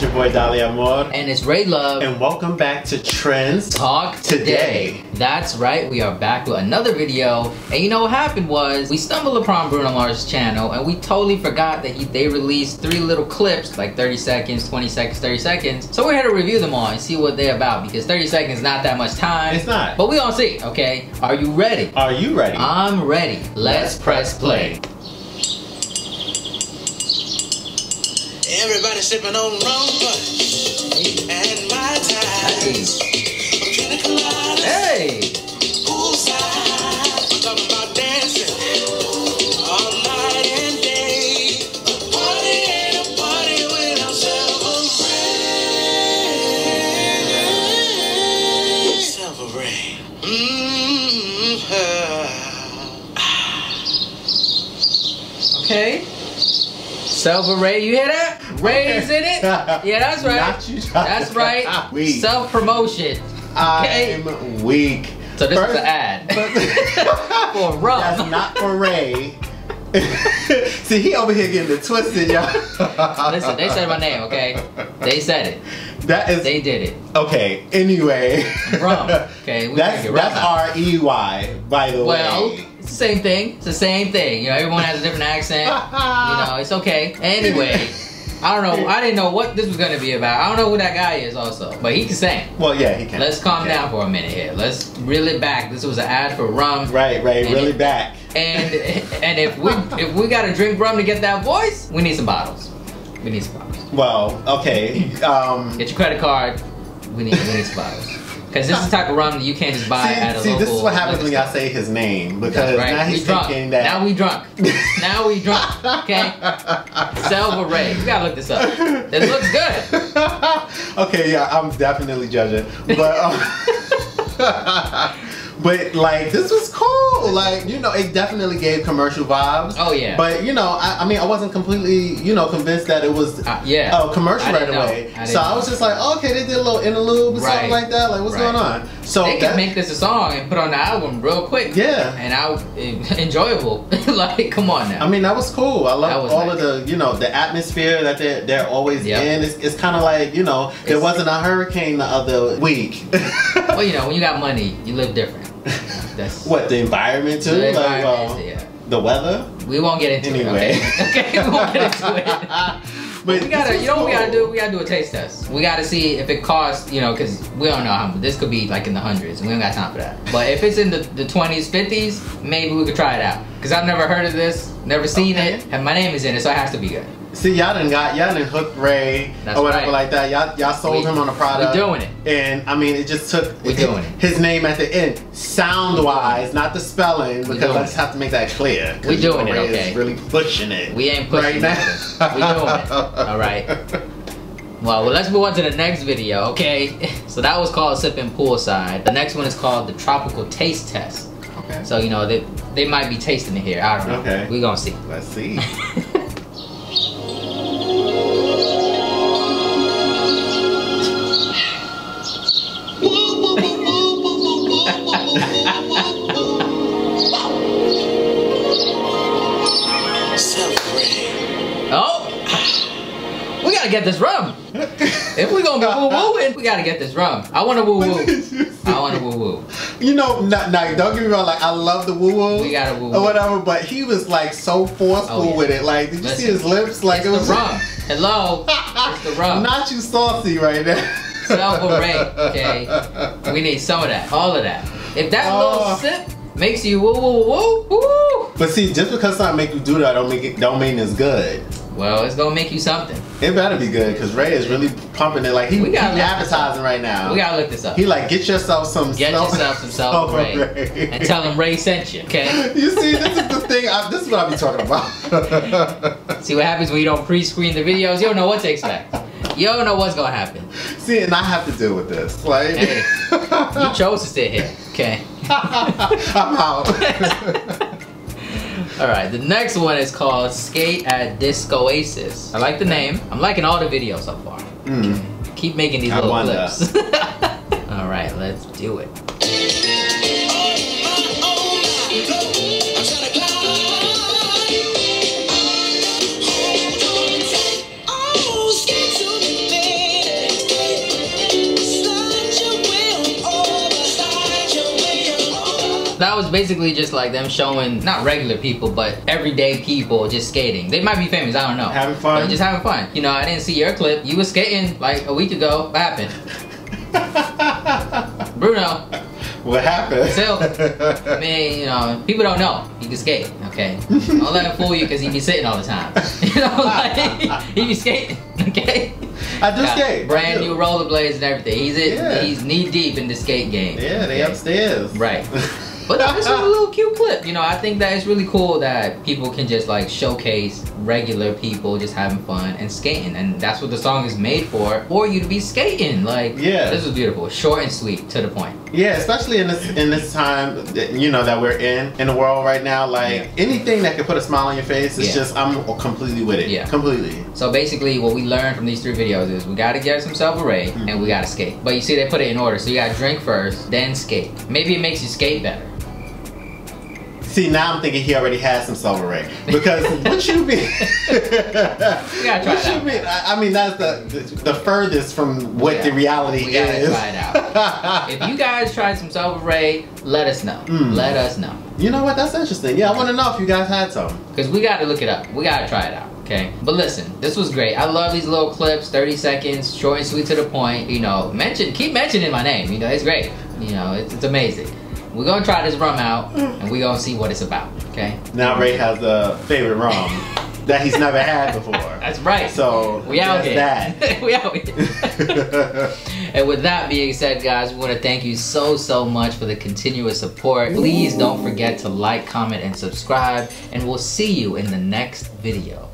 It's your boy Dali Amor. And it's Ray Love. And welcome back to Trends Talk Today. Today. That's right, we are back with another video. And you know what happened was, we stumbled upon Bruno Mars' channel and we totally forgot that he, they released three little clips, like 30 seconds, 20 seconds, 30 seconds. So we're here to review them all and see what they're about because 30 seconds is not that much time. It's not. But we gonna see, okay? Are you ready? Are you ready? I'm ready. Let's, Let's press play. Everybody sipping on rum punch and my time. Hey. Pina colada, Hey! poolside. Talking about dancing all night and day. A party ain't a party without celebrate. Celebrate. Mm-hmm. Okay. SelvaRey, you hear that? Ray's in it? Yeah, that's right. That's right. Weak. Self promotion. I'm weak. So this First- is an ad for rum. That's not for Ray. See, he over here getting it twisted, y'all. Listen, they said my name, okay? They said it. That is They did it. okay. Anyway, Rum. Okay, we that's that's. R E Y. By the Well, way. Same thing. It's the same thing. You know, everyone has a different accent. You know, it's okay. Anyway, I don't know. I didn't know what this was gonna be about. I don't know who that guy is also, but he can sing. Well, yeah, he can. Let's calm down for a minute here. Let's reel it back. This was an ad for rum. Right, right, really it- back. And and if we if we gotta drink rum to get that voice, we need some bottles. We need some bottles. Well, okay. Um, Get your credit card. We need we need some bottles. Cause this is the type of rum that you can't just buy at a see, see this is what happens when y'all say his name because right. now we he's drunk. thinking that. Now we drunk. now we drunk. Okay. SelvaRey. You gotta look this up. It looks good. okay, yeah, I'm definitely judging, but um, but like this was cool. Like you know, it definitely gave commercial vibes. Oh yeah. But you know, I, I mean, I wasn't completely you know convinced that it was Uh, yeah. a commercial right know. away. I So didn't I was just like, oh, okay, they did a little interlude or Right. something like that. Like, what's Right. going on? So they that, could make this a song and put on the album real quick. Yeah. And I enjoyable. like, come on now. I mean, that was cool. I love all nice. of the, you know, the atmosphere that they're, they're always Yep. in. It's, it's kind of like, you know, there It's- wasn't a hurricane the other week. well, you know, when you got money, you live different. That's what, the environment too? the like, environment, uh, yeah. the weather? We won't get into Anyway. it. Okay. okay, we won't get into it. but we gotta, you know what we gotta do? We gotta do a taste test. We gotta see if it costs, you know, because we don't know how much. This could be like in the hundreds, and we don't got time for that. But if it's in the, the 20s, 50s, maybe we could try it out. Because I've never heard of this, never seen Okay. it, and my name is in it, so it has to be good. See, y'all done got, y'all done hooked Ray That's or whatever right. like that. Y'all, y'all sold We- him on a product. we doing it. And I mean, it just took We doing it. his name at the end, sound wise, not the spelling, because I just have to make that clear. We doing it, Ray okay. Is really pushing it. We ain't pushing right now. We doing it. All right. Well, well, let's move on to the next video, okay? So that was called Sipping Poolside. The next one is called the Tropical Taste Test. Okay. So, you know, they, they might be tasting it here. I don't know. Okay. We're gonna see. Let's see. gotta get this rum. If we gonna be woo wooing, we gotta get this rum. I wanna woo woo. I wanna woo woo. You know, not, not, don't get me wrong. Like I love the woo woo, We gotta woo-woo. or whatever. But he was like so forceful Oh, yeah. with it. Like, did you see his lips? Like it was the rum. Hello. It's the rum. Not you saucy right now. SelvaRey, okay? We need some of that, all of that. If that Oh. little sip makes you woo woo woo woo, But see, just because something make you do that, don't make it don't mean it's good. well, it's gonna make you something. It better be good because Ray is really pumping it. Like he, he gotta look this advertising right now. We gotta look this up. he like get yourself some. Get Silver- yourself some SelvaRey Ray. and tell him Ray sent you, okay? You see, this is the thing. I, this is what I be talking about. See what happens when you don't pre-screen the videos? You don't know what to expect. You don't know what's gonna happen. see, and I have to deal with this. Like, Hey, You chose to sit here, okay? I'm out. All right, the next one is called Skate at Discoasis. I like the name. I'm liking all the videos so far. Mm. Keep making these I little clips. all right, let's do it. That was basically just like them showing not regular people, but everyday people just skating. They might be famous, I don't know. Having fun. But just having fun. You know, I didn't see your clip. You was skating like a week ago. What happened? Bruno, what happened? Still, I mean, you know, people don't know he can skate. Okay, don't let him fool you because he be sitting all the time. You know, like he be skating. Okay, I do Got skate. Brand new rollerblades and everything. He's in, Yeah. he's knee deep in the skate game. Yeah, they Okay? upstairs. Right. But this was a little cute clip. You know, I think that it's really cool that people can just like showcase regular people just having fun and skating, and that's what the song is made for, for you to be skating. Like, Yeah. this was beautiful, short and sweet, to the point. Yeah, especially in this in this time, that, you know, that we're in in the world right now. Like Yeah. anything that can put a smile on your face, it's Yeah. just I'm completely with it. Yeah. completely. So basically, what we learned from these three videos is we gotta get some SelvaRey Mm-hmm. and we gotta skate. But you see, they put it in order, so you gotta drink first, then skate. Maybe it makes you skate better. See, now I'm thinking he already has some SelvaRey because what you mean? gotta try what it you out. mean? I, I mean, that's the the furthest from what Yeah. the reality We gotta is. try it out. if you guys tried some SelvaRey, let us know. Mm. Let us know. you know what? That's interesting. Yeah, I want to know if you guys had some. Because we got to look it up. We got to try it out. Okay. But listen, this was great. I love these little clips, 30 seconds, short and sweet to the point. You know, mention, keep mentioning my name. You know, it's great. You know, it's, it's amazing. We're going to try this rum out mm. and we're going to see what it's about. Okay. Now Ray has a favorite rum that he's never had before. That's right. So we out that's That. we out here. that. and with that being said, guys, we want to thank you so, so much for the continuous support. Please don't forget to like, comment, and subscribe. And we'll see you in the next video.